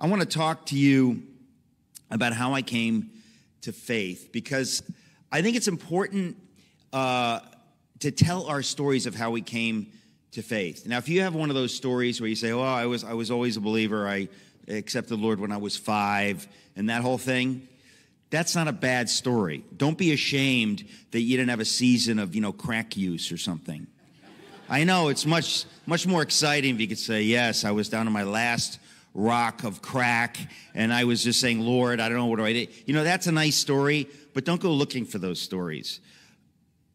I want to talk to you about how I came to faith because I think it's important uh, to tell our stories of how we came to faith. Now, if you have one of those stories where you say, "Oh, I was I was always a believer. I accepted the Lord when I was five, and that whole thing," that's not a bad story. Don't be ashamed that you didn't have a season of you know crack use or something. I know it's much much more exciting if you could say, "Yes, I was down to my last." Rock of crack and I was just saying, Lord, I don't know what do I do. You know, that's a nice story, but don't go looking for those stories.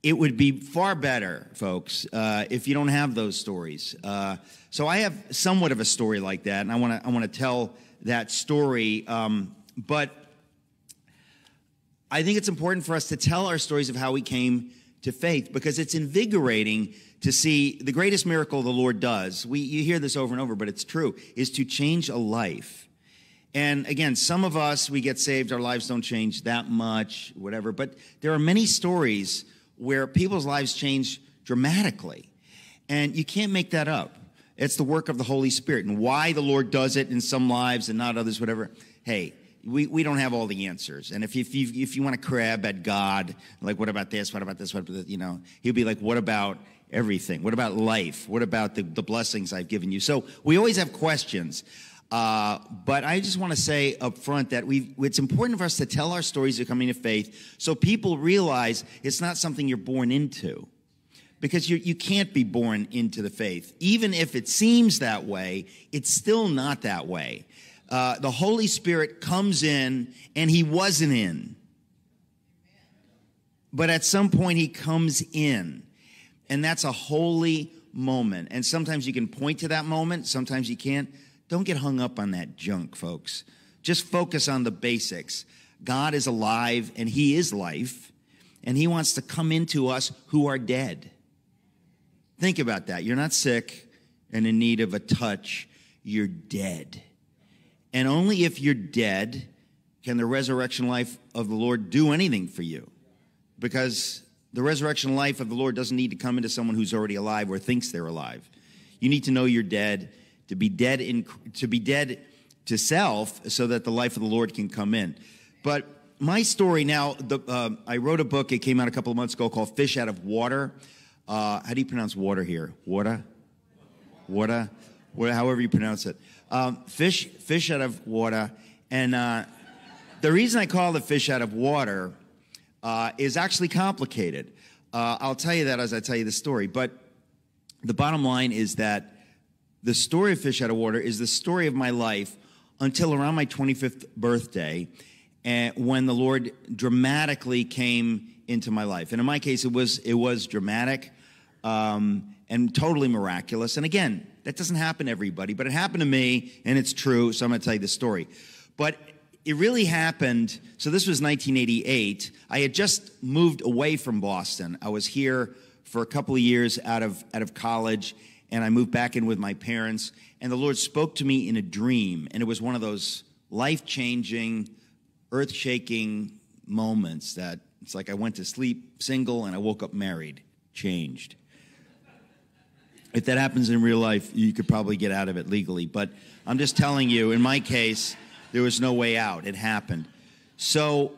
It would be far better, folks, uh, if you don't have those stories. Uh, so I have somewhat of a story like that, and I want to I want to tell that story. Um, but I think it's important for us to tell our stories of how we came to faith because it's invigorating to see the greatest miracle the Lord does. We, you hear this over and over, but it's true, is to change a life. And again, some of us, we get saved, our lives don't change that much, whatever, but there are many stories where people's lives change dramatically. And you can't make that up. It's the work of the Holy Spirit. And why the Lord does it in some lives and not others, whatever. Hey, we, we don't have all the answers. And if, if, you, if you want to crab at God, like, what about this? What about this? What about this? You know, he'll be like, what about everything? What about life? What about the, the blessings I've given you? So we always have questions. Uh, but I just want to say up front that we it's important for us to tell our stories of coming to faith so people realize it's not something you're born into. Because you, you can't be born into the faith. Even if it seems that way, it's still not that way. Uh, the Holy Spirit comes in and he wasn't in. But at some point, he comes in. And that's a holy moment. And sometimes you can point to that moment, sometimes you can't. Don't get hung up on that junk, folks. Just focus on the basics. God is alive and He is life, and He wants to come into us who are dead. Think about that. You're not sick and in need of a touch, you're dead. And only if you're dead can the resurrection life of the Lord do anything for you. Because the resurrection life of the Lord doesn't need to come into someone who's already alive or thinks they're alive. You need to know you're dead, to be dead in to be dead to self so that the life of the Lord can come in. But my story now, the, uh, I wrote a book, it came out a couple of months ago called Fish Out of Water. Uh, how do you pronounce water here? Water? Water? However you pronounce it. Um, fish, fish out of water. And uh, the reason I call it fish out of water uh, is actually complicated. Uh, I'll tell you that as I tell you the story. But the bottom line is that the story of Fish Out of Water is the story of my life until around my 25th birthday, and when the Lord dramatically came into my life. And in my case, it was it was dramatic um, and totally miraculous. And again, that doesn't happen to everybody, but it happened to me, and it's true. So I'm going to tell you the story. But it really happened. So this was 1988. I had just moved away from Boston. I was here for a couple of years out of out of college, and I moved back in with my parents. And the Lord spoke to me in a dream, and it was one of those life changing, earth shaking moments that it's like I went to sleep single and I woke up married, changed. If that happens in real life, you could probably get out of it legally. But I'm just telling you, in my case, there was no way out. It happened. So,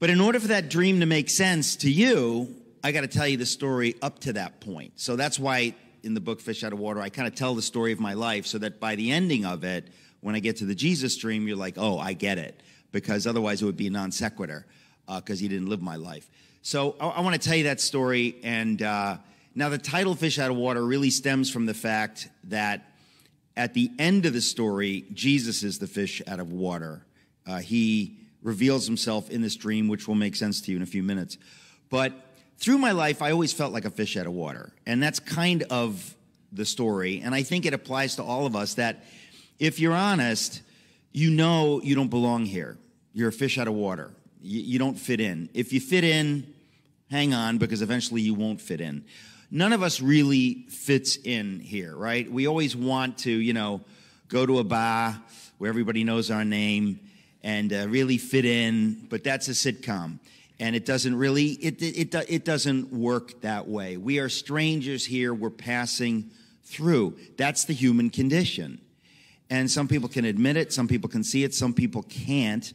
but in order for that dream to make sense to you, I got to tell you the story up to that point. So that's why in the book Fish Out of Water, I kind of tell the story of my life so that by the ending of it, when I get to the Jesus dream, you're like, oh, I get it. Because otherwise it would be non sequitur because uh, he didn't live my life. So I, I want to tell you that story. And uh, now the title Fish Out of Water really stems from the fact that at the end of the story, Jesus is the fish out of water. Uh, he reveals himself in this dream, which will make sense to you in a few minutes. But through my life, I always felt like a fish out of water. And that's kind of the story. And I think it applies to all of us that if you're honest, you know you don't belong here. You're a fish out of water. You, you don't fit in. If you fit in, hang on because eventually you won't fit in none of us really fits in here, right? We always want to, you know, go to a bar where everybody knows our name and uh, really fit in, but that's a sitcom. And it doesn't really, it, it, it, it doesn't work that way. We are strangers here. We're passing through. That's the human condition. And some people can admit it, some people can see it, some people can't.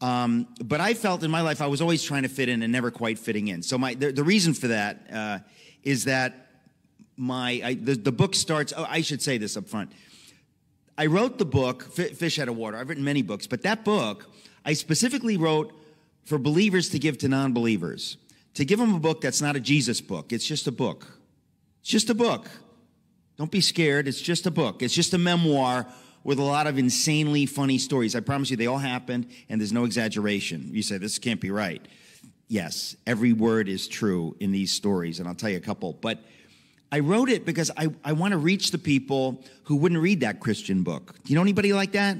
Um, but I felt in my life I was always trying to fit in and never quite fitting in. So my the, the reason for that uh, is that my I, the, the book starts. Oh, I should say this up front. I wrote the book Fish Out of Water. I've written many books, but that book I specifically wrote for believers to give to non-believers. To give them a book that's not a Jesus book. It's just a book. It's just a book. Don't be scared. It's just a book. It's just a memoir with a lot of insanely funny stories. I promise you, they all happened, and there's no exaggeration. You say, this can't be right. Yes, every word is true in these stories, and I'll tell you a couple. But I wrote it because I, I want to reach the people who wouldn't read that Christian book. Do you know anybody like that?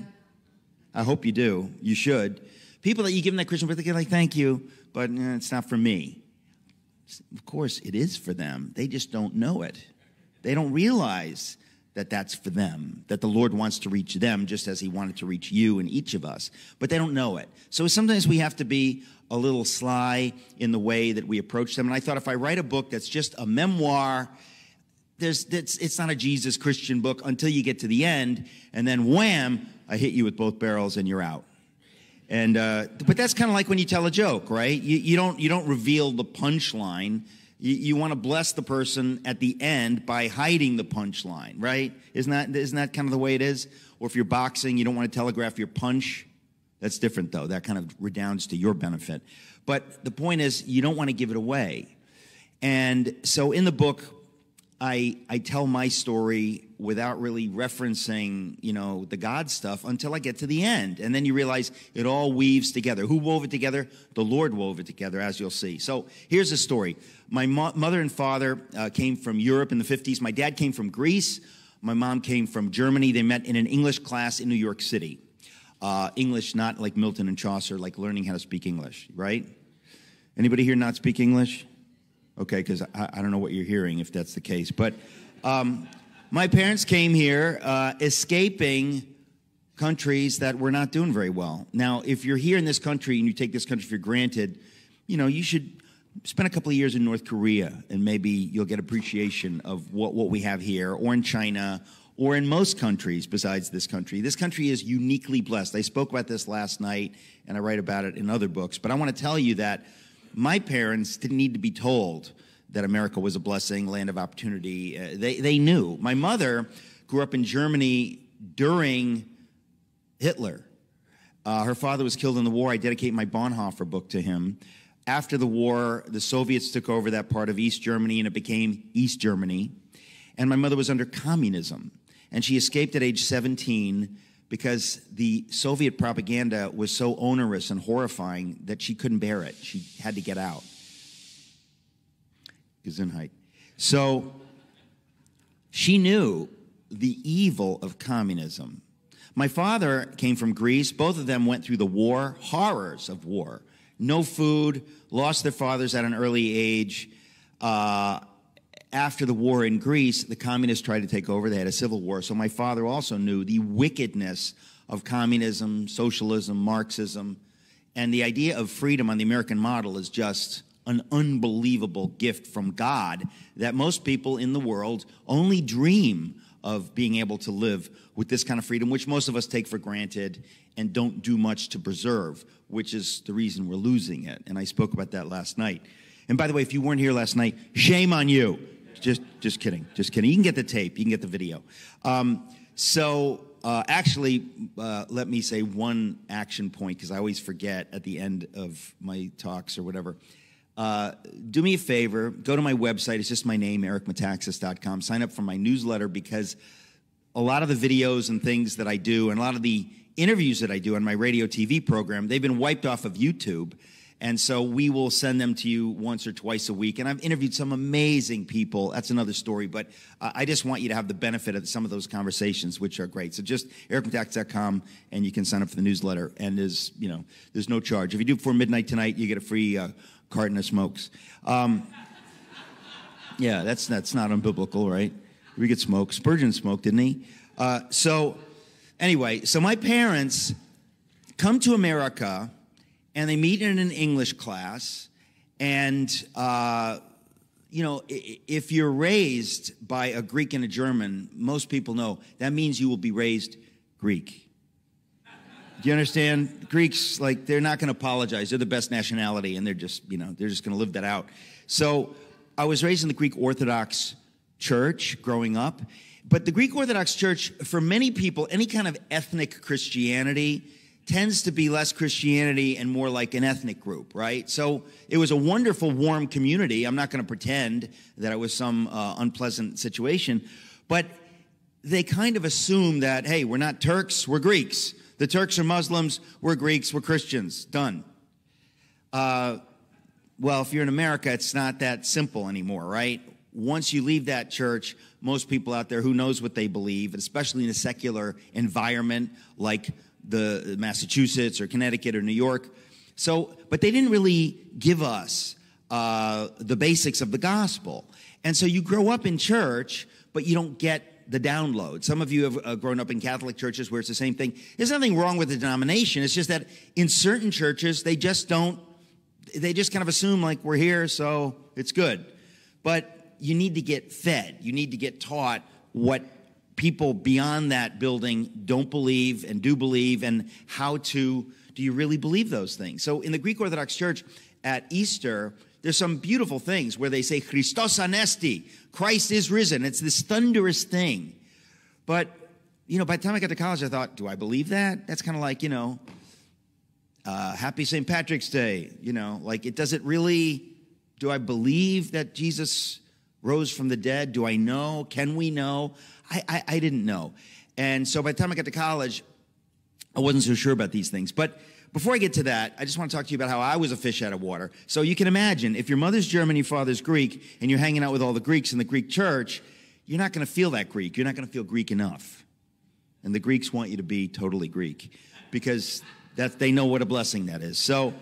I hope you do. You should. People that you give them that Christian book, they get like, thank you, but eh, it's not for me. Of course, it is for them. They just don't know it. They don't realize that that's for them, that the Lord wants to reach them just as He wanted to reach you and each of us, but they don't know it. So sometimes we have to be a little sly in the way that we approach them. And I thought if I write a book that's just a memoir, there's, it's not a Jesus Christian book until you get to the end, and then wham, I hit you with both barrels and you're out. And uh, but that's kind of like when you tell a joke, right? You, you don't you don't reveal the punchline you, you want to bless the person at the end by hiding the punchline, right? Isn't that, isn't that kind of the way it is? Or if you're boxing, you don't want to telegraph your punch. That's different, though. That kind of redounds to your benefit. But the point is, you don't want to give it away. And so in the book, I, I tell my story without really referencing, you know, the God stuff until I get to the end. And then you realize it all weaves together. Who wove it together? The Lord wove it together, as you'll see. So here's the story. My mo- mother and father uh, came from Europe in the 50s. My dad came from Greece. My mom came from Germany. They met in an English class in New York City. Uh, English, not like Milton and Chaucer, like learning how to speak English, right? Anybody here not speak English? Okay, because I, I, don't know what you're hearing if that's the case. But um, my parents came here uh, escaping countries that were not doing very well. Now, if you're here in this country and you take this country for granted, you know, you should spend a couple of years in North Korea and maybe you'll get appreciation of what, what we have here, or in China, or in most countries besides this country. This country is uniquely blessed. I spoke about this last night and I write about it in other books, but I want to tell you that my parents didn't need to be told that America was a blessing, land of opportunity. Uh, they, they knew. My mother grew up in Germany during Hitler. Uh, her father was killed in the war. I dedicate my Bonhoeffer book to him. After the war, the Soviets took over that part of East Germany and it became East Germany. And my mother was under communism. And she escaped at age 17 because the Soviet propaganda was so onerous and horrifying that she couldn't bear it. She had to get out. Gesundheit. So she knew the evil of communism. My father came from Greece. Both of them went through the war, horrors of war. No food, lost their fathers at an early age. Uh, after the war in Greece, the communists tried to take over. They had a civil war. So my father also knew the wickedness of communism, socialism, Marxism. And the idea of freedom on the American model is just an unbelievable gift from God that most people in the world only dream of being able to live with this kind of freedom, which most of us take for granted and don't do much to preserve, which is the reason we're losing it. And I spoke about that last night. And by the way, if you weren't here last night, shame on you. Just, just kidding. Just kidding. You can get the tape. You can get the video. Um, so, uh, actually, uh, let me say one action point because I always forget at the end of my talks or whatever. Uh, do me a favor, go to my website. It's just my name, ericmetaxas.com. Sign up for my newsletter because a lot of the videos and things that I do, and a lot of the interviews that I do on my radio TV program, they've been wiped off of YouTube. And so we will send them to you once or twice a week. And I've interviewed some amazing people. That's another story. But uh, I just want you to have the benefit of some of those conversations, which are great. So just ericmetaxas.com and you can sign up for the newsletter. And there's, you know, there's no charge. If you do before midnight tonight, you get a free uh, carton of smokes. Um, yeah, that's, that's not unbiblical, right? We get smoke. Spurgeon smoked, didn't he? Uh, so anyway, so my parents come to America and they meet in an English class. And, uh, you know, if you're raised by a Greek and a German, most people know that means you will be raised Greek. Do you understand? Greeks, like, they're not going to apologize. They're the best nationality, and they're just, you know, they're just going to live that out. So I was raised in the Greek Orthodox Church growing up. But the Greek Orthodox Church, for many people, any kind of ethnic Christianity tends to be less Christianity and more like an ethnic group, right? So it was a wonderful, warm community. I'm not going to pretend that it was some uh, unpleasant situation, but they kind of assume that, hey, we're not Turks, we're Greeks. The Turks are Muslims, we're Greeks, we're Christians. Done. Uh, well, if you're in America, it's not that simple anymore, right? Once you leave that church, most people out there who knows what they believe, especially in a secular environment like the Massachusetts or Connecticut or New York. So, but they didn't really give us uh, the basics of the gospel. And so you grow up in church, but you don't get the download. Some of you have uh, grown up in Catholic churches where it's the same thing. There's nothing wrong with the denomination. It's just that in certain churches, they just don't, they just kind of assume like we're here, so it's good. But you need to get fed. You need to get taught what people beyond that building don't believe and do believe and how to do you really believe those things? So in the greek orthodox church at easter there's some beautiful things where they say christos anesti christ is risen. It's this thunderous thing. But you know by the time i got to college i thought do i believe that? That's kind of like you know uh, happy st patrick's day you know? Like it does it really do i believe that jesus rose from the dead do i know can we know I, I, I didn't know. And so by the time I got to college, I wasn't so sure about these things. But before I get to that, I just want to talk to you about how I was a fish out of water. So you can imagine if your mother's German, your father's Greek, and you're hanging out with all the Greeks in the Greek church, you're not going to feel that Greek. You're not going to feel Greek enough. And the Greeks want you to be totally Greek because that they know what a blessing that is. So,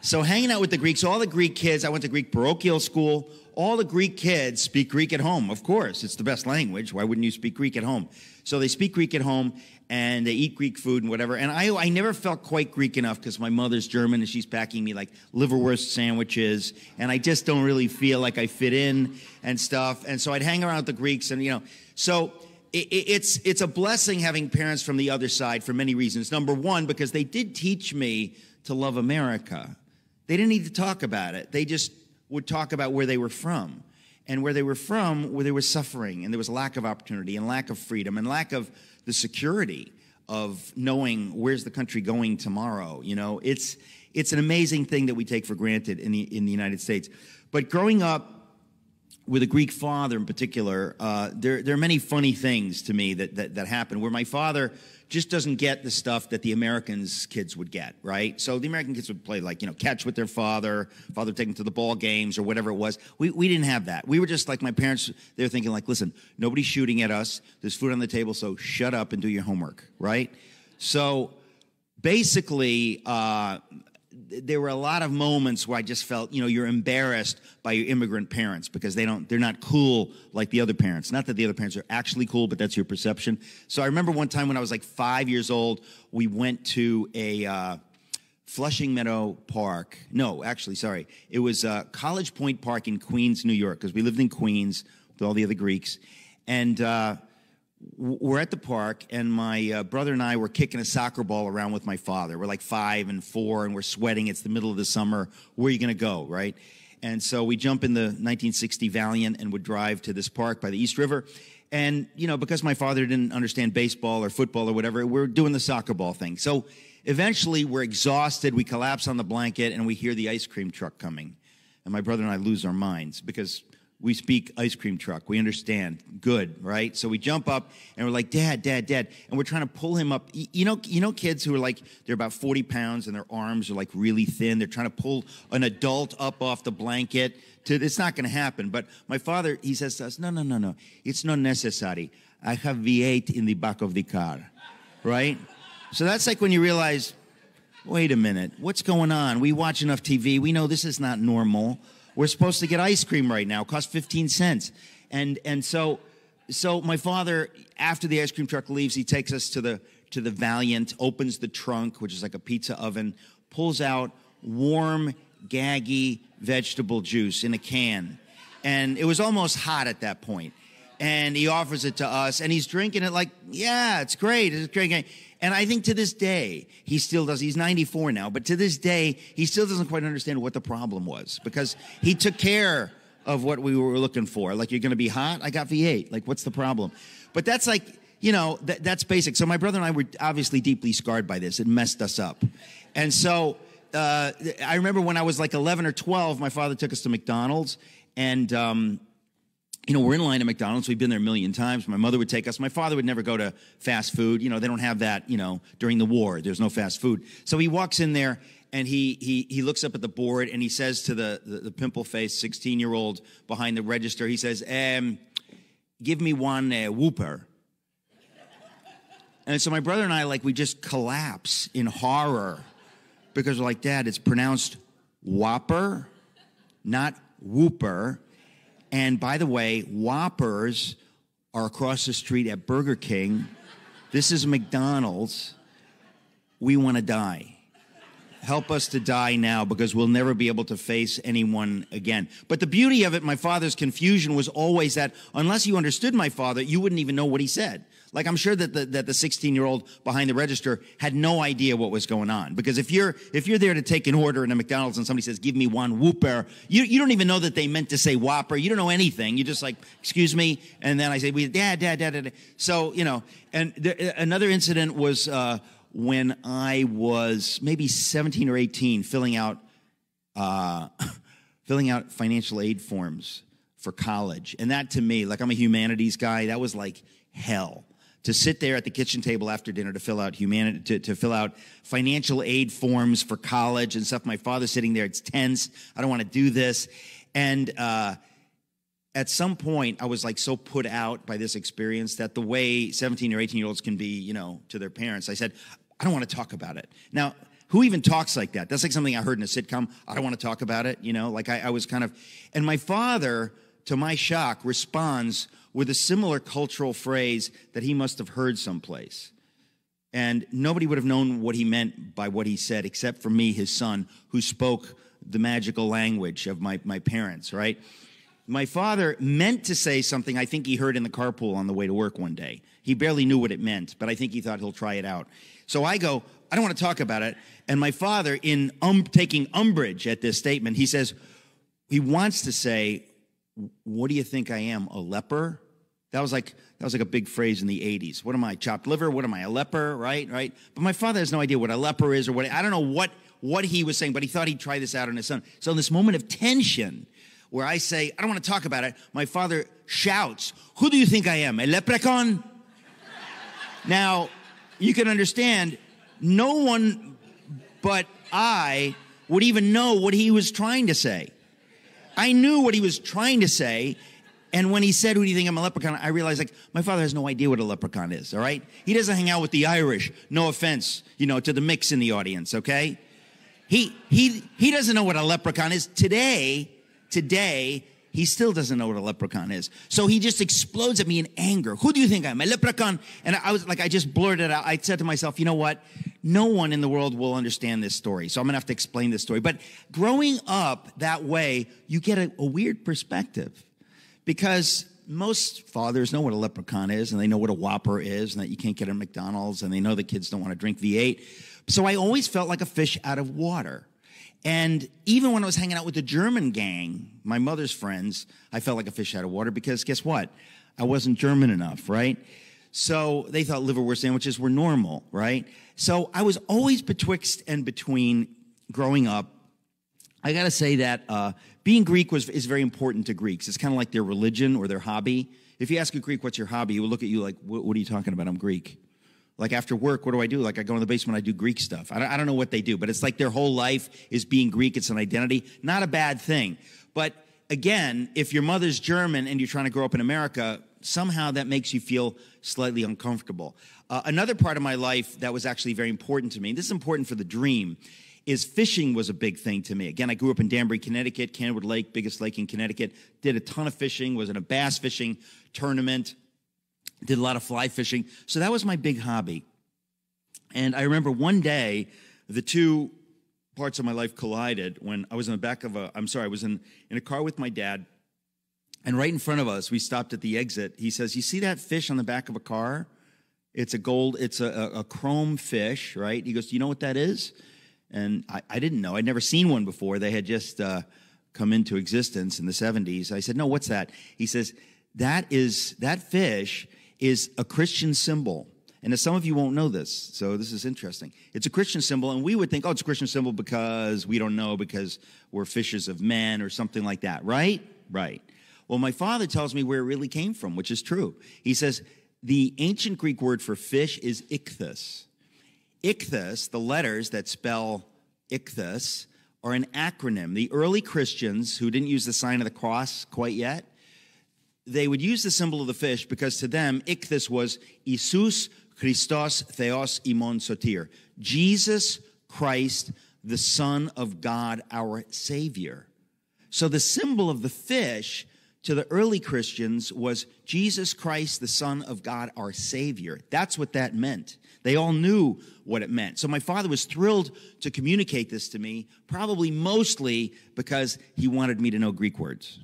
so hanging out with the Greeks, all the Greek kids, I went to Greek parochial school all the Greek kids speak Greek at home. Of course, it's the best language. Why wouldn't you speak Greek at home? So they speak Greek at home and they eat Greek food and whatever. And I, I never felt quite Greek enough because my mother's German and she's packing me like liverwurst sandwiches. And I just don't really feel like I fit in and stuff. And so I'd hang around with the Greeks and, you know, so it, it's, it's a blessing having parents from the other side for many reasons. Number one, because they did teach me to love America. They didn't need to talk about it. They just would talk about where they were from. And where they were from, where there was suffering and there was a lack of opportunity and lack of freedom and lack of the security of knowing where's the country going tomorrow. You know, it's it's an amazing thing that we take for granted in the in the United States. But growing up with a Greek father in particular, uh, there there are many funny things to me that that, that happen. Where my father just doesn't get the stuff that the Americans kids would get, right? So the American kids would play like, you know, catch with their father, father them to the ball games or whatever it was. We, we didn't have that. We were just like my parents, they were thinking like, listen, nobody's shooting at us. There's food on the table, so shut up and do your homework, right? So basically, uh, there were a lot of moments where I just felt, you know, you're embarrassed by your immigrant parents because they don't, they're not cool like the other parents. Not that the other parents are actually cool, but that's your perception. So I remember one time when I was like five years old, we went to a uh, Flushing Meadow Park. No, actually, sorry, it was uh, College Point Park in Queens, New York, because we lived in Queens with all the other Greeks, and. Uh, we're at the park, and my uh, brother and I were kicking a soccer ball around with my father. We're like five and four, and we're sweating. It's the middle of the summer. Where are you going to go, right? And so we jump in the 1960 Valiant and would drive to this park by the East River. And, you know, because my father didn't understand baseball or football or whatever, we're doing the soccer ball thing. So eventually we're exhausted. We collapse on the blanket and we hear the ice cream truck coming. And my brother and I lose our minds because we speak ice cream truck. We understand. Good, right? So we jump up and we're like, Dad, Dad, Dad. And we're trying to pull him up. You know, you know kids who are like, they're about 40 pounds and their arms are like really thin. They're trying to pull an adult up off the blanket. To, it's not going to happen. But my father, he says to us, no, no, no, no. It's not necessary. I have V8 in the back of the car, right? So that's like when you realize, wait a minute, what's going on? We watch enough TV. We know this is not normal we're supposed to get ice cream right now. It costs 15 cents. And, and so, so my father, after the ice cream truck leaves, he takes us to the, to the Valiant, opens the trunk, which is like a pizza oven, pulls out warm, gaggy vegetable juice in a can. And it was almost hot at that point. And he offers it to us, and he's drinking it like, yeah, it's great, it's great. And I think to this day, he still does. He's 94 now, but to this day, he still doesn't quite understand what the problem was because he took care of what we were looking for. Like, you're going to be hot? I got V8. Like, what's the problem? But that's like, you know, th- that's basic. So my brother and I were obviously deeply scarred by this. It messed us up. And so uh, I remember when I was like 11 or 12, my father took us to McDonald's and, um, you know, we're in line at McDonald's. We've been there a million times. My mother would take us. My father would never go to fast food. You know, they don't have that, you know, during the war. There's no fast food. So he walks in there and he he he looks up at the board and he says to the the, the pimple faced 16 year old behind the register, he says, um, "Give me one uh, Whopper." And so my brother and I, like, we just collapse in horror because we're like, Dad, it's pronounced Whopper, not Whooper. And by the way, Whoppers are across the street at Burger King. This is McDonald's. We want to die help us to die now because we'll never be able to face anyone again. But the beauty of it, my father's confusion was always that unless you understood my father, you wouldn't even know what he said. Like I'm sure that the, that the 16 year old behind the register had no idea what was going on. Because if you're, if you're there to take an order in a McDonald's and somebody says, give me one Whopper, you, you don't even know that they meant to say Whopper. You don't know anything. You just like, excuse me. And then I say, we, dad, dad, dad, dad. So, you know, and there, another incident was, uh, when I was maybe 17 or 18, filling out uh, filling out financial aid forms for college, and that to me, like I'm a humanities guy, that was like hell. To sit there at the kitchen table after dinner to fill out humanity to, to fill out financial aid forms for college and stuff. My father's sitting there; it's tense. I don't want to do this, and uh, at some point I was like so put out by this experience that the way 17 or 18 year olds can be, you know, to their parents, I said, I don't want to talk about it. Now, who even talks like that? That's like something I heard in a sitcom. I don't want to talk about it, you know, like I, I was kind of, and my father, to my shock, responds with a similar cultural phrase that he must have heard someplace. And nobody would have known what he meant by what he said except for me, his son, who spoke the magical language of my, my parents, right? My father meant to say something I think he heard in the carpool on the way to work one day. He barely knew what it meant, but I think he thought he'll try it out. So I go, I don't want to talk about it. And my father, in um, taking umbrage at this statement, he says, he wants to say, What do you think I am, a leper? That was like that was like a big phrase in the 80s. What am I, chopped liver? What am I, a leper? Right, right. But my father has no idea what a leper is or what I don't know what what he was saying, but he thought he'd try this out on his son. So in this moment of tension, where I say, I don't want to talk about it, my father shouts, Who do you think I am? A leprechaun? now, you can understand no one but I would even know what he was trying to say. I knew what he was trying to say. And when he said, Who do you think I'm a leprechaun? I realized, like, my father has no idea what a leprechaun is, all right? He doesn't hang out with the Irish. No offense, you know, to the mix in the audience, okay? He, he, he doesn't know what a leprechaun is. Today, today, he still doesn't know what a leprechaun is. So he just explodes at me in anger. Who do you think I'm? A leprechaun? And I was like, I just blurted out. I said to myself, you know what? No one in the world will understand this story. So I'm going to have to explain this story. But growing up that way, you get a, a weird perspective because most fathers know what a leprechaun is and they know what a whopper is and that you can't get at McDonald's and they know the kids don't want to drink V8. So I always felt like a fish out of water. And even when I was hanging out with the German gang, my mother's friends, I felt like a fish out of water because guess what? I wasn't German enough, right? So they thought liverwurst sandwiches were normal, right? So I was always betwixt and between growing up. I got to say that uh, being Greek was is very important to Greeks. It's kind of like their religion or their hobby. If you ask a Greek, "What's your hobby?" he will look at you like, "What are you talking about? I'm Greek." Like after work, what do I do? Like I go in the basement, I do Greek stuff. I don't, I don't know what they do, but it's like their whole life is being Greek. It's an identity. Not a bad thing. But again, if your mother's German and you're trying to grow up in America, somehow that makes you feel slightly uncomfortable. Uh, another part of my life that was actually very important to me, this is important for the dream, is fishing was a big thing to me. Again, I grew up in Danbury, Connecticut, Candlewood Lake, biggest lake in Connecticut. Did a ton of fishing, was in a bass fishing tournament did a lot of fly fishing. So that was my big hobby. And I remember one day, the two parts of my life collided when I was in the back of a, I'm sorry, I was in, in a car with my dad, And right in front of us, we stopped at the exit. He says, You see that fish on the back of a car? It's a gold, it's a, a, a chrome fish, right? He goes, Do you know what that is? And I, I didn't know. I'd never seen one before. They had just uh, come into existence in the 70s. I said, No, what's that? He says, That is, that fish is a Christian symbol. And as some of you won't know this, so this is interesting. It's a Christian symbol, and we would think, oh, it's a Christian symbol because we don't know, because we're fishers of men or something like that, right? Right. Well, my father tells me where it really came from, which is true. He says the ancient Greek word for fish is ichthus. Ichthus, the letters that spell ichthus, are an acronym. The early Christians who didn't use the sign of the cross quite yet, they would use the symbol of the fish because to them, ichthus was Isus Christos Theos imon sotir. Jesus Christ, the Son of God, our Savior. So the symbol of the fish to the early Christians was Jesus Christ, the Son of God, our Savior. That's what that meant. They all knew what it meant. So my father was thrilled to communicate this to me, probably mostly because he wanted me to know Greek words.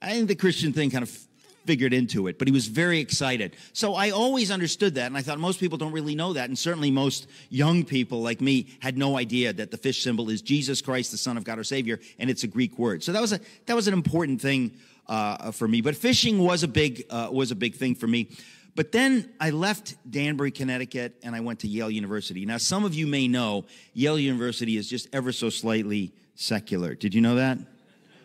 I think the Christian thing kind of figured into it, but he was very excited. So I always understood that, and I thought most people don't really know that, and certainly most young people like me had no idea that the fish symbol is Jesus Christ, the Son of God, our Savior, and it's a Greek word. So that was a that was an important thing uh, for me. But fishing was a big uh, was a big thing for me. But then I left Danbury, Connecticut, and I went to Yale University. Now, some of you may know Yale University is just ever so slightly secular. Did you know that?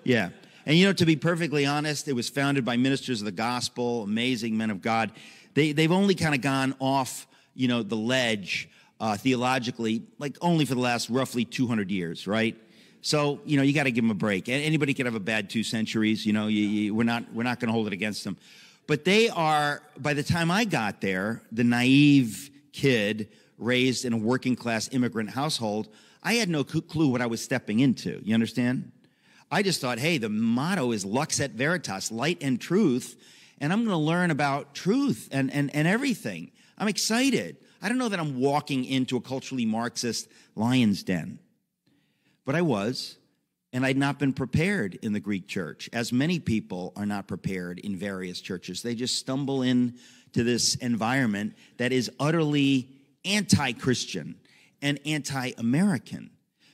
Yeah. And you know, to be perfectly honest, it was founded by ministers of the gospel, amazing men of God. They, they've only kind of gone off, you know, the ledge uh, theologically, like only for the last roughly 200 years, right? So, you know, you got to give them a break. Anybody can have a bad two centuries, you know, you, you, we're not, we're not going to hold it against them. But they are, by the time I got there, the naive kid raised in a working class immigrant household, I had no clue what I was stepping into. You understand? I just thought, hey, the motto is Lux et Veritas, light and truth. And I'm going to learn about truth and, and, and everything. I'm excited. I don't know that I'm walking into a culturally Marxist lion's den, but I was. And I'd not been prepared in the Greek church, as many people are not prepared in various churches. They just stumble into this environment that is utterly anti Christian and anti American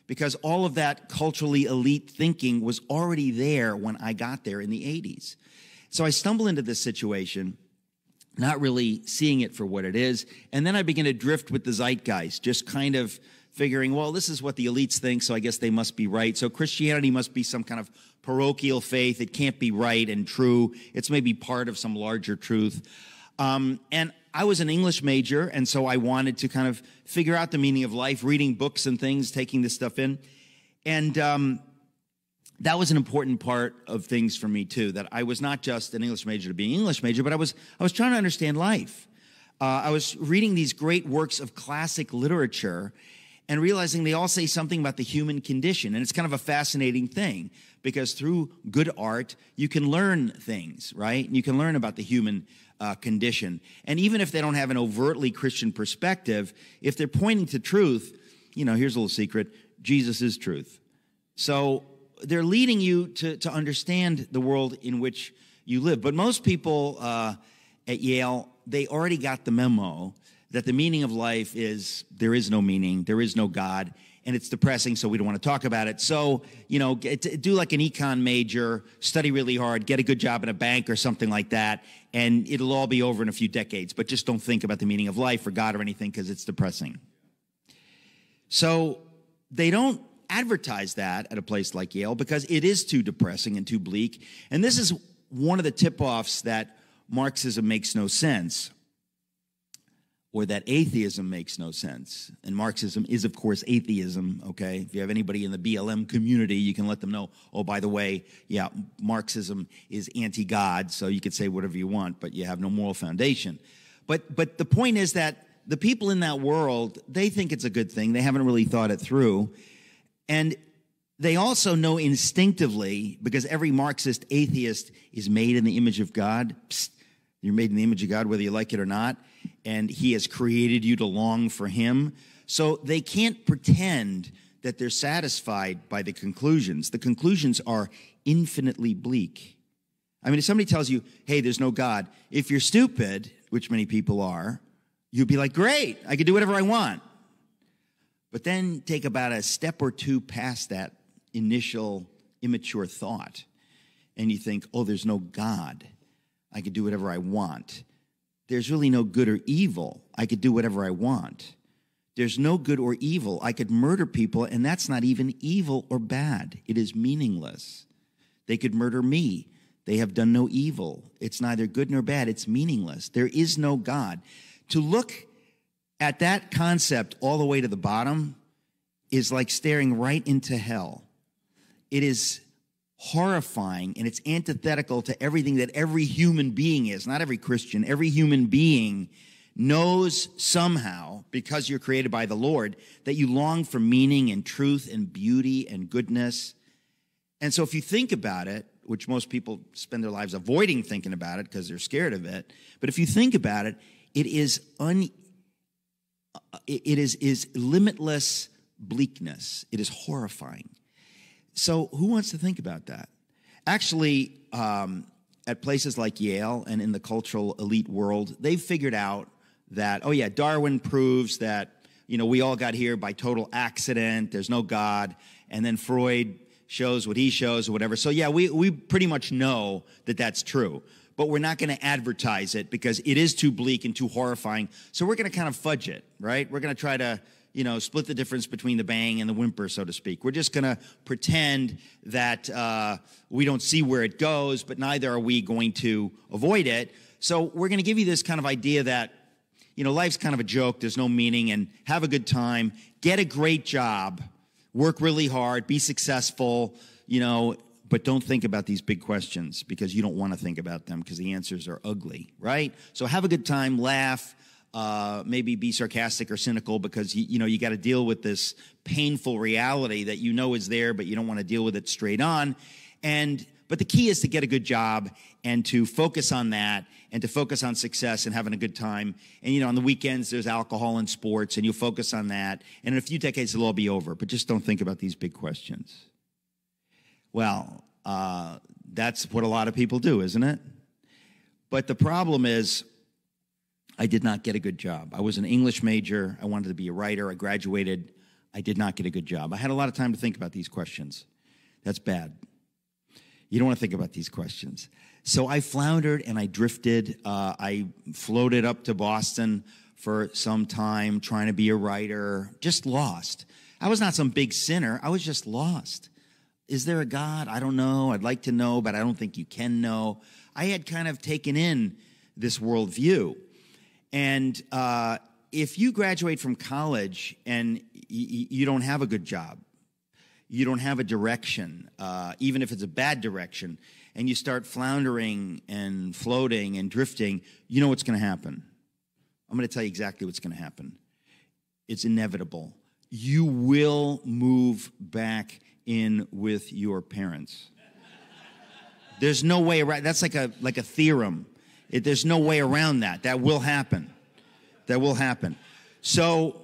because all of that culturally elite thinking was already there when I got there in the 80s. So I stumble into this situation, not really seeing it for what it is. And then I begin to drift with the zeitgeist, just kind of figuring, well, this is what the elites think, so I guess they must be right. So Christianity must be some kind of parochial faith. It can't be right and true. It's maybe part of some larger truth. Um, and I was an English major, and so I wanted to kind of figure out the meaning of life, reading books and things, taking this stuff in. And um, that was an important part of things for me too. That I was not just an English major to be an English major, but I was I was trying to understand life. Uh, I was reading these great works of classic literature, and realizing they all say something about the human condition, and it's kind of a fascinating thing because through good art you can learn things, right? You can learn about the human uh, condition. And even if they don't have an overtly Christian perspective, if they're pointing to truth, you know, here's a little secret Jesus is truth. So they're leading you to, to understand the world in which you live. But most people uh, at Yale, they already got the memo that the meaning of life is there is no meaning, there is no God, and it's depressing, so we don't want to talk about it. So, you know, get, do like an econ major, study really hard, get a good job in a bank or something like that, and it'll all be over in a few decades. But just don't think about the meaning of life or God or anything because it's depressing. So, they don't advertise that at a place like Yale because it is too depressing and too bleak. And this is one of the tip offs that Marxism makes no sense or that atheism makes no sense. And Marxism is, of course, atheism, okay? If you have anybody in the BLM community, you can let them know, oh, by the way, yeah, Marxism is anti God, so you could say whatever you want, but you have no moral foundation. But, but the point is that the people in that world, they think it's a good thing. They haven't really thought it through. And they also know instinctively, because every Marxist atheist is made in the image of God. Psst, you're made in the image of God, whether you like it or not and He has created you to long for Him. So they can't pretend that they're satisfied by the conclusions. The conclusions are infinitely bleak. I mean, if somebody tells you, hey, there's no God, if you're stupid, which many people are, you'd be like, great, I can do whatever I want. But then take about a step or two past that initial immature thought, and you think, oh, there's no God. I can do whatever I want. There's really no good or evil. I could do whatever I want. There's no good or evil. I could murder people, and that's not even evil or bad. It is meaningless. They could murder me. They have done no evil. It's neither good nor bad. It's meaningless. There is no God. To look at that concept all the way to the bottom is like staring right into hell. It is horrifying and it's antithetical to everything that every human being is, not every Christian, every human being knows somehow, because you're created by the Lord, that you long for meaning and truth and beauty and goodness. And so if you think about it, which most people spend their lives avoiding thinking about it because they're scared of it, but if you think about it, it is un it is is limitless bleakness. It is horrifying. So who wants to think about that? Actually, um, at places like Yale and in the cultural elite world, they've figured out that, oh yeah, Darwin proves that, you know, we all got here by total accident, there's no God, and then Freud shows what he shows or whatever. So yeah, we, we pretty much know that that's true. But we're not going to advertise it because it is too bleak and too horrifying. So we're going to kind of fudge it, right? We're going to try to you know, split the difference between the bang and the whimper, so to speak. We're just going to pretend that uh, we don't see where it goes, but neither are we going to avoid it. So we're going to give you this kind of idea that, you know, life's kind of a joke, there's no meaning, and have a good time, get a great job, work really hard, be successful, you know, but don't think about these big questions because you don't want to think about them because the answers are ugly, right? So have a good time, laugh, uh, maybe be sarcastic or cynical because you, you know you got to deal with this painful reality that you know is there, but you don't want to deal with it straight on. And but the key is to get a good job and to focus on that and to focus on success and having a good time. And you know, on the weekends there's alcohol and sports, and you'll focus on that. And in a few decades it'll all be over. But just don't think about these big questions. Well, uh, that's what a lot of people do, isn't it? But the problem is I did not get a good job. I was an English major. I wanted to be a writer. I graduated. I did not get a good job. I had a lot of time to think about these questions. That's bad. You don't want to think about these questions. So I floundered and I drifted. Uh, I floated up to Boston for some time trying to be a writer, just lost. I was not some big sinner. I was just lost. Is there a God? I don't know. I'd like to know, but I don't think you can know. I had kind of taken in this worldview. And uh, if you graduate from college and y- you don't have a good job, you don't have a direction, uh, even if it's a bad direction, and you start floundering and floating and drifting, you know what's going to happen. I'm going to tell you exactly what's going to happen. It's inevitable. You will move back in with your parents. There's no way around. That's like a like a theorem. It, there's no way around that. That will happen. That will happen. So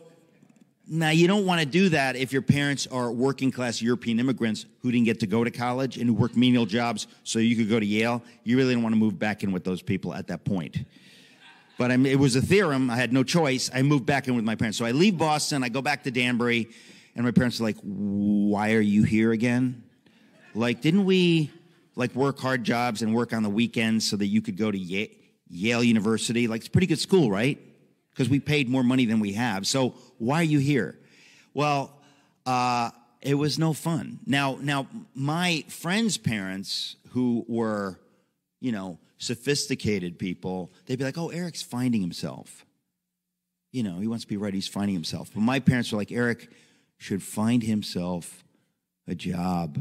now you don't want to do that if your parents are working class European immigrants who didn't get to go to college and who work menial jobs so you could go to Yale. You really don't want to move back in with those people at that point. But I mean, it was a theorem. I had no choice. I moved back in with my parents. So I leave Boston. I go back to Danbury, and my parents are like, "Why are you here again? Like, didn't we like work hard jobs and work on the weekends so that you could go to Yale University. Like it's a pretty good school, right? Because we paid more money than we have. So why are you here? Well, uh, it was no fun. Now, now my friends' parents who were, you know, sophisticated people, they'd be like, "Oh, Eric's finding himself." You know, he wants to be right. He's finding himself. But my parents were like, "Eric should find himself a job."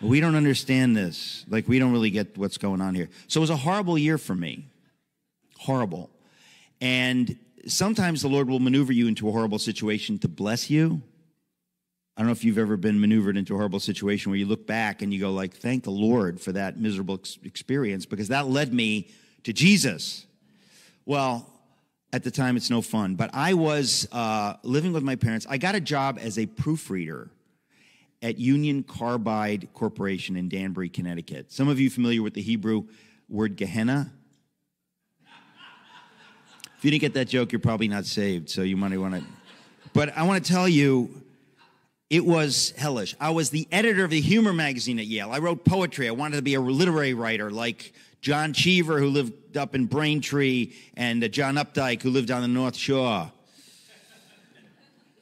We don't understand this. Like, we don't really get what's going on here. So it was a horrible year for me. Horrible. And sometimes the Lord will maneuver you into a horrible situation to bless you. I don't know if you've ever been maneuvered into a horrible situation where you look back and you go like, "Thank the Lord for that miserable experience because that led me to Jesus." Well, at the time, it's no fun. But I was uh, living with my parents. I got a job as a proofreader at Union Carbide Corporation in Danbury, Connecticut. Some of you familiar with the Hebrew word Gehenna? If you didn't get that joke, you're probably not saved, so you might want to. But I want to tell you, it was hellish. I was the editor of the humor magazine at Yale. I wrote poetry. I wanted to be a literary writer like John Cheever, who lived up in Braintree, and John Updike, who lived on the North Shore.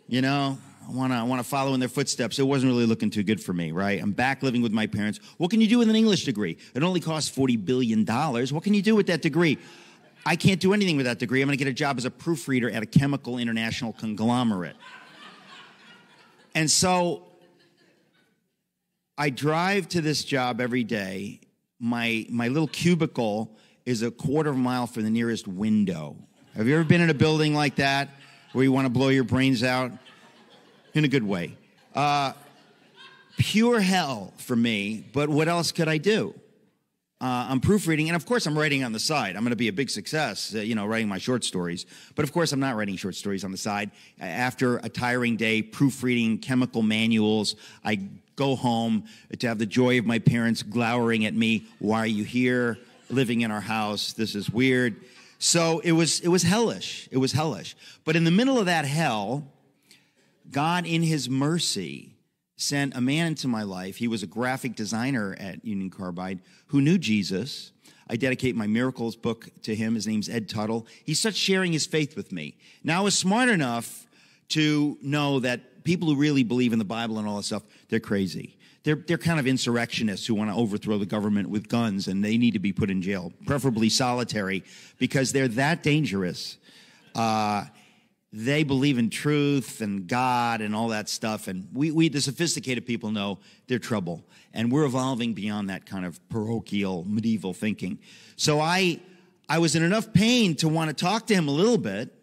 You know, I want to I want to follow in their footsteps. It wasn't really looking too good for me, right? I'm back living with my parents. What can you do with an English degree? It only costs 40 billion dollars. What can you do with that degree? I can't do anything with that degree. I'm going to get a job as a proofreader at a chemical international conglomerate. And so I drive to this job every day. My, my little cubicle is a quarter of a mile from the nearest window. Have you ever been in a building like that where you want to blow your brains out? In a good way. Uh, pure hell for me, but what else could I do? Uh, I'm proofreading, and of course, I'm writing on the side. I'm going to be a big success, uh, you know, writing my short stories. But of course, I'm not writing short stories on the side. After a tiring day proofreading chemical manuals, I go home to have the joy of my parents glowering at me. Why are you here? Living in our house. This is weird. So it was, it was hellish. It was hellish. But in the middle of that hell, God, in His mercy, sent a man into my life. He was a graphic designer at Union Carbide who knew Jesus. I dedicate my miracles book to him. His name's Ed Tuttle. He starts sharing his faith with me. Now, I was smart enough to know that people who really believe in the Bible and all that stuff, they're crazy. They're, they're kind of insurrectionists who want to overthrow the government with guns and they need to be put in jail, preferably solitary, because they're that dangerous. Uh, they believe in truth and God and all that stuff. And we, we, the sophisticated people know they're trouble. And we're evolving beyond that kind of parochial medieval thinking. So I, I was in enough pain to want to talk to him a little bit,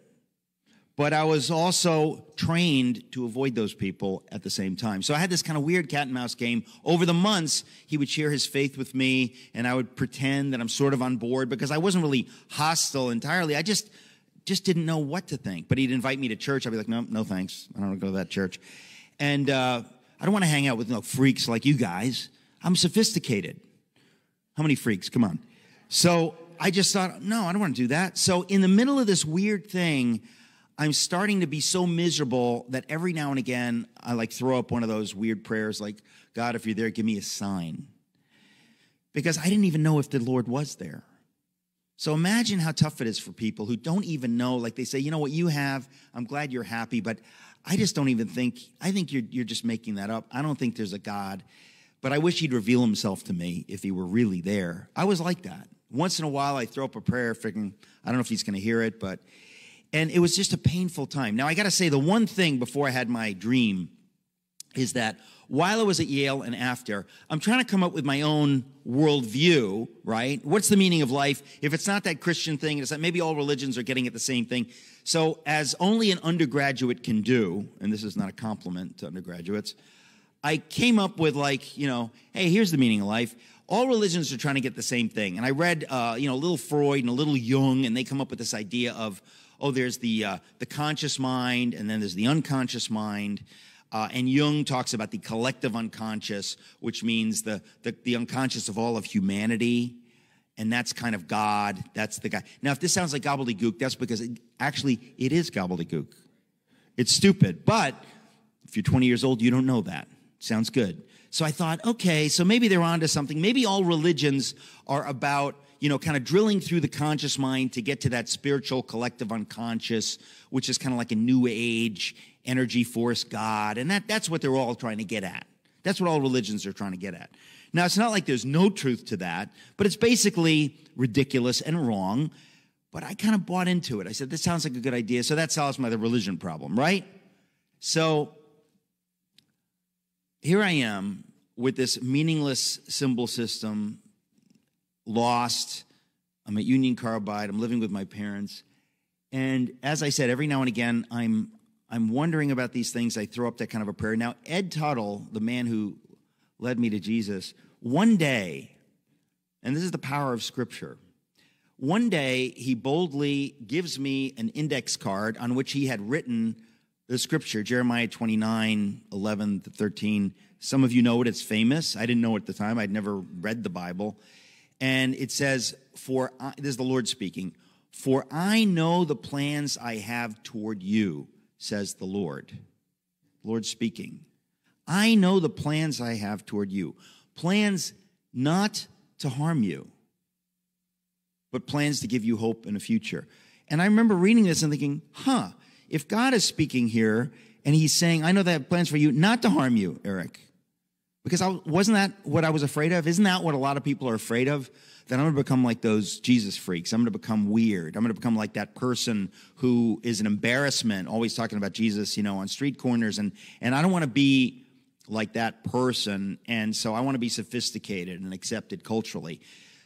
but I was also trained to avoid those people at the same time. So I had this kind of weird cat and mouse game. Over the months, he would share his faith with me, and I would pretend that I'm sort of on board because I wasn't really hostile entirely. I just, just didn't know what to think. But he'd invite me to church. I'd be like, no, no thanks. I don't want to go to that church. And uh, I don't want to hang out with no freaks like you guys. I'm sophisticated. How many freaks? Come on. So I just thought, no, I don't want to do that. So in the middle of this weird thing, I'm starting to be so miserable that every now and again I like throw up one of those weird prayers like, God, if you're there, give me a sign. Because I didn't even know if the Lord was there. So imagine how tough it is for people who don't even know, like they say, you know what you have, I'm glad you're happy, but I just don't even think, I think you're, you're just making that up. I don't think there's a God, but I wish he'd reveal himself to me if he were really there. I was like that. Once in a while, I throw up a prayer, thinking, I don't know if he's going to hear it, but, and it was just a painful time. Now, I got to say, the one thing before I had my dream is that while I was at Yale and after, I'm trying to come up with my own worldview, right? What's the meaning of life? If it's not that Christian thing, it's that maybe all religions are getting at the same thing. So, as only an undergraduate can do, and this is not a compliment to undergraduates, I came up with like, you know, hey, here's the meaning of life. All religions are trying to get the same thing. And I read, uh, you know, a little Freud and a little Jung, and they come up with this idea of, oh, there's the uh, the conscious mind, and then there's the unconscious mind. Uh, and Jung talks about the collective unconscious, which means the, the, the, unconscious of all of humanity. And that's kind of God. That's the guy. Now, if this sounds like gobbledygook, that's because it, actually it is gobbledygook. It's stupid. But if you're 20 years old, you don't know that. Sounds good. So I thought, okay, so maybe they're onto something. Maybe all religions are about, you know, kind of drilling through the conscious mind to get to that spiritual collective unconscious, which is kind of like a new age energy force God. And that, that's what they're all trying to get at. That's what all religions are trying to get at. Now, it's not like there's no truth to that, but it's basically ridiculous and wrong. But I kind of bought into it. I said, this sounds like a good idea. So that solves my religion problem, right? So here I am with this meaningless symbol system, lost. I'm at Union Carbide. I'm living with my parents. And as I said, every now and again, I'm I'm wondering about these things. I throw up that kind of a prayer. Now, Ed Tuttle, the man who led me to Jesus, one day, and this is the power of Scripture, one day he boldly gives me an index card on which he had written the scripture, Jeremiah 29, 11 to 13. Some of you know it, it's famous. I didn't know it at the time, I'd never read the Bible. And it says, For I, this is the Lord speaking, for I know the plans I have toward you, says the Lord. Lord speaking. I know the plans I have toward you. Plans not to harm you, but plans to give you hope in a future. And I remember reading this and thinking, huh, if God is speaking here and he's saying, I know that plans for you not to harm you, Eric, because I, wasn't that what I was afraid of? Isn't that what a lot of people are afraid of? That I'm going to become like those Jesus freaks. I'm going to become weird. I'm going to become like that person who is an embarrassment, always talking about Jesus, you know, on street corners. And, and I don't want to be like that person. And so I want to be sophisticated and accepted culturally.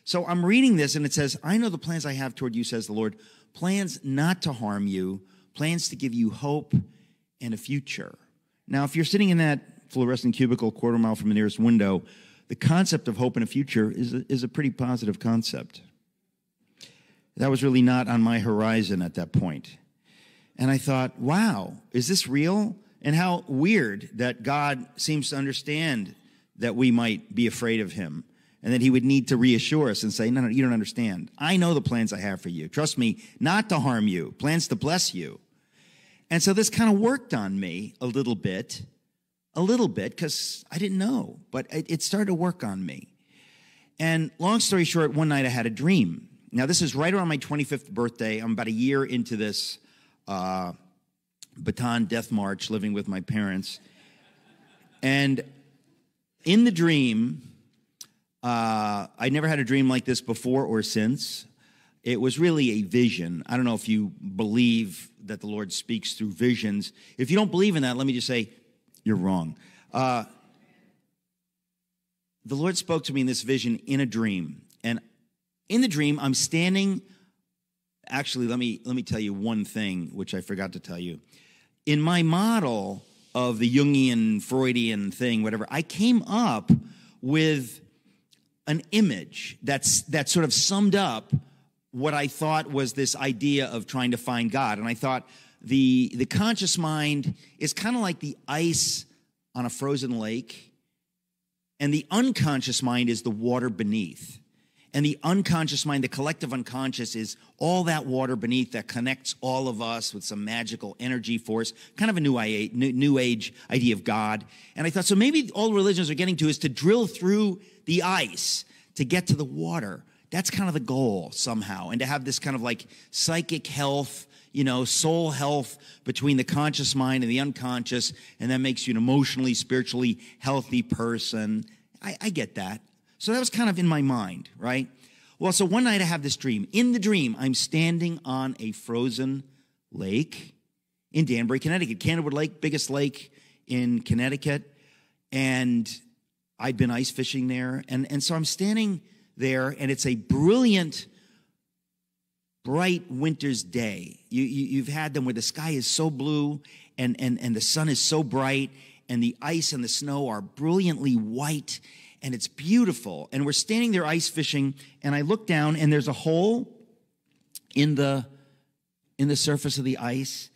So I'm reading this and it says, I know the plans I have toward you, says the Lord, plans not to harm you, plans to give you hope and a future. Now, if you're sitting in that fluorescent cubicle quarter mile from the nearest window, the concept of hope in a future is a, is a pretty positive concept. That was really not on my horizon at that point. And I thought, wow, is this real? And how weird that God seems to understand that we might be afraid of him and that he would need to reassure us and say, no, no, you don't understand. I know the plans I have for you. Trust me, not to harm you, plans to bless you. And so this kind of worked on me a little bit a little bit because I didn't know, but it, it, started to work on me. And long story short, one night I had a dream. Now, this is right around my 25th birthday. I'm about a year into this uh, Bataan death march living with my parents. And in the dream, uh, I never had a dream like this before or since. It was really a vision. I don't know if you believe that the Lord speaks through visions. If you don't believe in that, let me just say, you're wrong. Uh, the Lord spoke to me in this vision in a dream. And in the dream, I'm standing. Actually, let me, let me tell you one thing, which I forgot to tell you. In my model of the Jungian, Freudian thing, whatever, I came up with an image that's, that sort of summed up what I thought was this idea of trying to find God. And I thought, the, the conscious mind is kind of like the ice on a frozen lake, and the unconscious mind is the water beneath. And the unconscious mind, the collective unconscious, is all that water beneath that connects all of us with some magical energy force, kind of a new, new age idea of God. And I thought, so maybe all religions are getting to is to drill through the ice to get to the water. That's kind of the goal somehow. And to have this kind of like psychic health, you know, soul health between the conscious mind and the unconscious, and that makes you an emotionally, spiritually healthy person. I, I get that. So that was kind of in my mind, right? Well, so one night I have this dream. In the dream, I'm standing on a frozen lake in Danbury, Connecticut, Candlewood Lake, biggest lake in Connecticut. And I'd been ice fishing there. And, and so I'm standing there, and it's a brilliant bright winter's day. You, you, have had them where the sky is so blue and, and, and the sun is so bright and the ice and the snow are brilliantly white and it's beautiful. And we're standing there ice fishing and I look down and there's a hole in the, in the surface of the ice.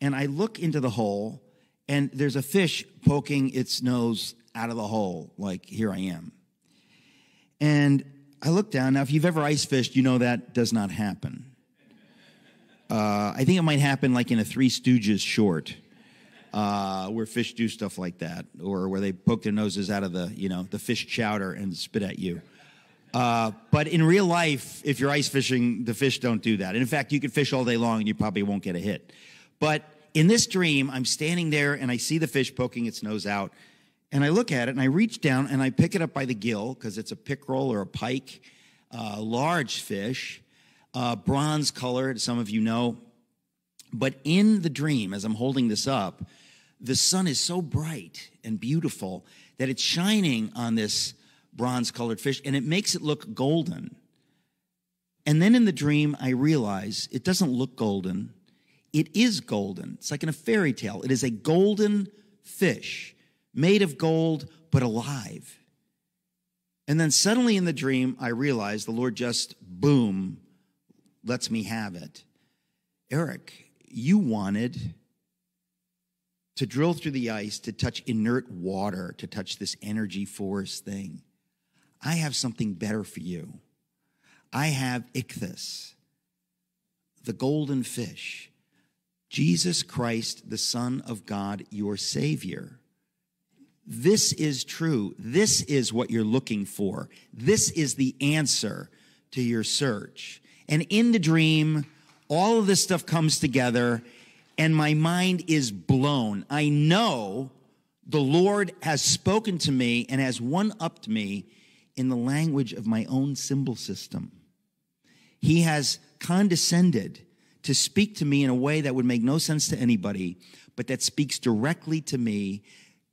And I look into the hole and there's a fish poking its nose out of the hole, like, here I am. And I look down. Now, if you've ever ice fished, you know that does not happen. Uh, I think it might happen like in a Three Stooges short, uh, where fish do stuff like that, or where they poke their noses out of the you know the fish chowder and spit at you. Uh, but in real life, if you're ice fishing, the fish don't do that. And in fact, you could fish all day long and you probably won't get a hit. But in this dream, I'm standing there and I see the fish poking its nose out. And I look at it and I reach down and I pick it up by the gill because it's a pickerel or a pike, uh, large fish uh, bronze colored, some of you know. But in the dream, as I'm holding this up, the sun is so bright and beautiful that it's shining on this bronze colored fish and it makes it look golden. And then in the dream, I realize it doesn't look golden. It is golden. It's like in a fairy tale. It is a golden fish made of gold, but alive. And then suddenly in the dream, I realize the Lord just, boom, lets me have it. Eric, you wanted to drill through the ice, to touch inert water, to touch this energy force thing. I have something better for you. I have ichthys, the golden fish, Jesus Christ, the Son of God, your Savior. This is true. This is what you're looking for. This is the answer to your search. And in the dream, all of this stuff comes together and my mind is blown. I know the Lord has spoken to me and has one upped me in the language of my own symbol system. He has condescended to speak to me in a way that would make no sense to anybody, but that speaks directly to me,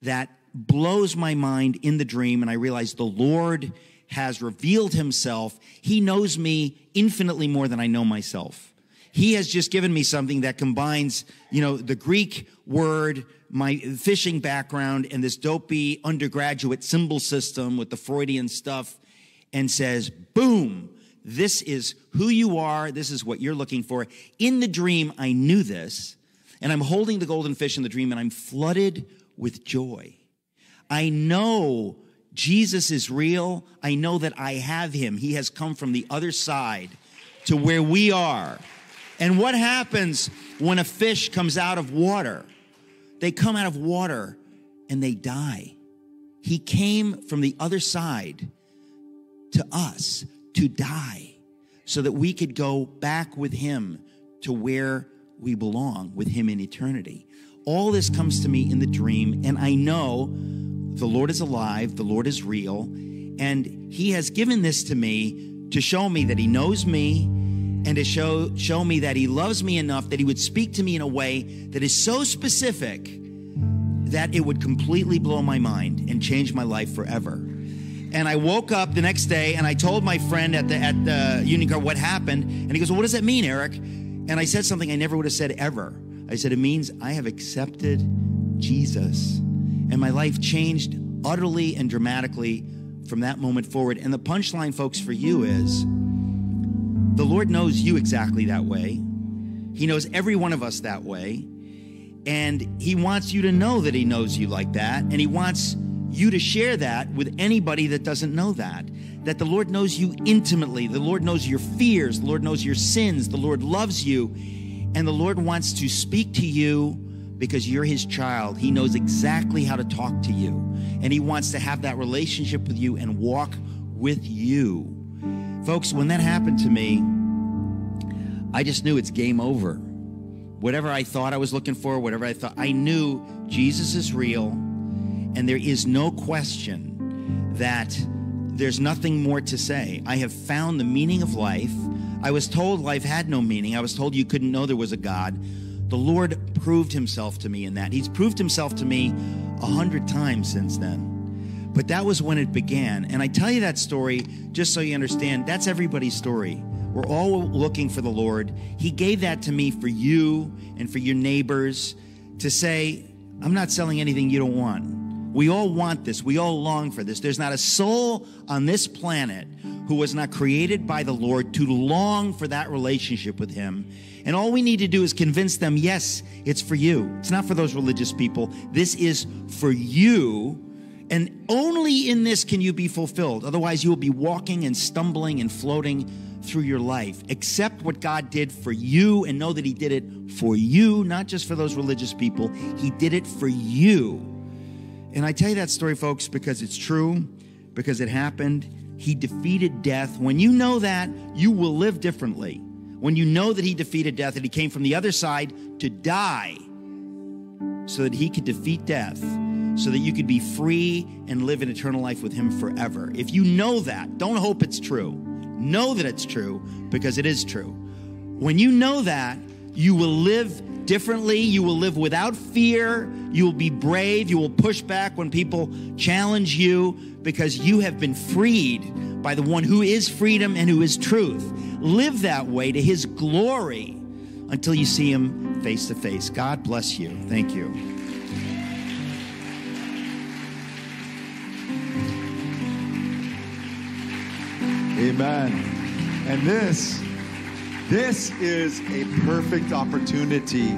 that blows my mind in the dream. And I realize the Lord has revealed himself. He knows me infinitely more than I know myself. He has just given me something that combines, you know, the Greek word, my fishing background, and this dopey undergraduate symbol system with the Freudian stuff, and says, boom, this is who you are. This is what you're looking for. In the dream, I knew this, and I'm holding the golden fish in the dream, and I'm flooded with joy. I know Jesus is real. I know that I have him. He has come from the other side to where we are. And what happens when a fish comes out of water? They come out of water and they die. He came from the other side to us to die so that we could go back with him to where we belong with him in eternity. All this comes to me in the dream, and I know the Lord is alive, the Lord is real, and he has given this to me to show me that he knows me and to show, show me that he loves me enough that he would speak to me in a way that is so specific that it would completely blow my mind and change my life forever. And I woke up the next day and I told my friend at the at the Union Car what happened, and he goes, "Well, what does that mean, Eric?" And I said something I never would have said ever. I said, "It means I have accepted Jesus, and my life changed utterly and dramatically from that moment forward." And the punchline, folks, for you is the Lord knows you exactly that way. He knows every one of us that way. And He wants you to know that He knows you like that. And He wants you to share that with anybody that doesn't know that. That the Lord knows you intimately. The Lord knows your fears. The Lord knows your sins. The Lord loves you. And the Lord wants to speak to you because you're His child. He knows exactly how to talk to you. And He wants to have that relationship with you and walk with you. Folks, when that happened to me, I just knew it's game over. Whatever I thought I was looking for, whatever I thought, I knew Jesus is real, and there is no question that there's nothing more to say. I have found the meaning of life. I was told life had no meaning. I was told you couldn't know there was a God. The Lord proved himself to me in that. He's proved himself to me a hundred times since then. But that was when it began. And I tell you that story just so you understand that's everybody's story. We're all looking for the Lord. He gave that to me for you and for your neighbors to say, I'm not selling anything you don't want. We all want this. We all long for this. There's not a soul on this planet who was not created by the Lord to long for that relationship with Him. And all we need to do is convince them yes, it's for you. It's not for those religious people. This is for you and only in this can you be fulfilled. Otherwise, you will be walking and stumbling and floating through your life. Accept what God did for you and know that He did it for you, not just for those religious people. He did it for you. And I tell you that story, folks, because it's true, because it happened. He defeated death. When you know that, you will live differently. When you know that He defeated death, that He came from the other side to die so that He could defeat death so that you could be free and live an eternal life with Him forever. If you know that, don't hope it's true. Know that it's true because it is true. When you know that, you will live differently. You will live without fear. You will be brave. You will push back when people challenge you because you have been freed by the one who is freedom and who is truth. Live that way to His glory until you see Him face to face. God bless you. Thank you. Amen. And this This is a perfect opportunity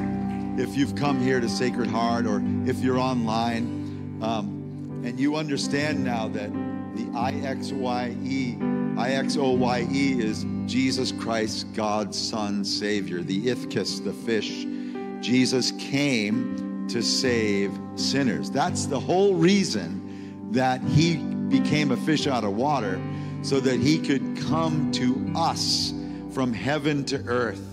if you've come here to Sacred Heart or if you're online um, and you understand now that the IXYE, IXOYE is Jesus Christ, God's Son, Savior, the ichthys, the fish. Jesus came to save sinners. That's the whole reason that he became a fish out of water, so that he could come to us from heaven to earth